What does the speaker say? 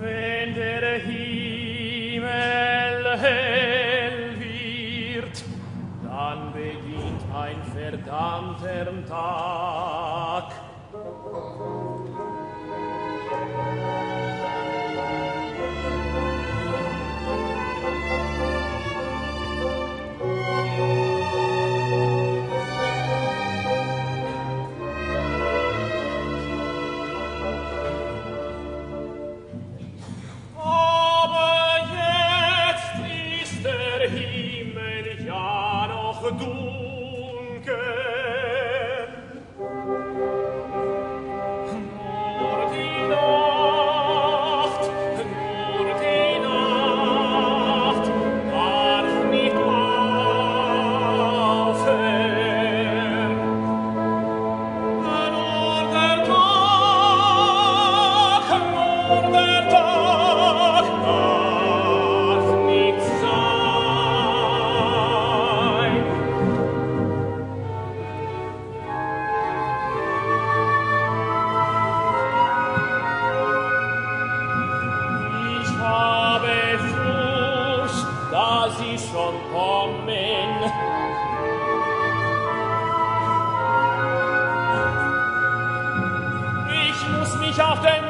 Vendere hi Himmel hell wird, dann beginnt ein verdammter Tag. Ich muss mich auf den